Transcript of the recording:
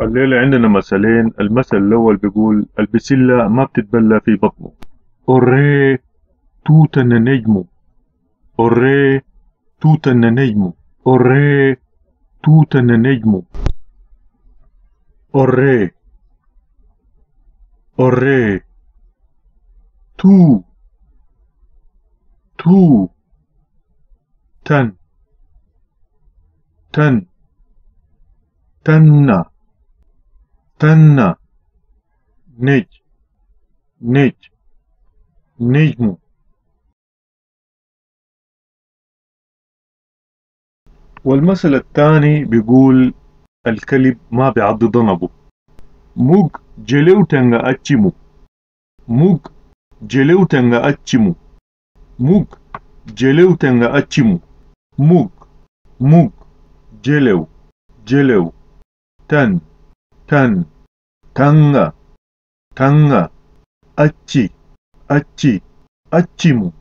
الليلة عندنا مثلين المثل الأول بيقول البسلة ما بتتبلى في بطنه. أوري توتا نجمو أوري توتا نجمو أوري توتا نجمو أوري أوري تو. تو. تن. تن. تنّا تنّا نج نج نجم. والمثل الثاني بيقول الكلب ما بيعض ضنبه. موج جلو تنغا أتشمو. موج جلو تنغا أتشمو. موج جلو تنغا أتشمو. موج موج جلو جلو تن. たん、たんが、たんが、あっち、あっち、あっちも。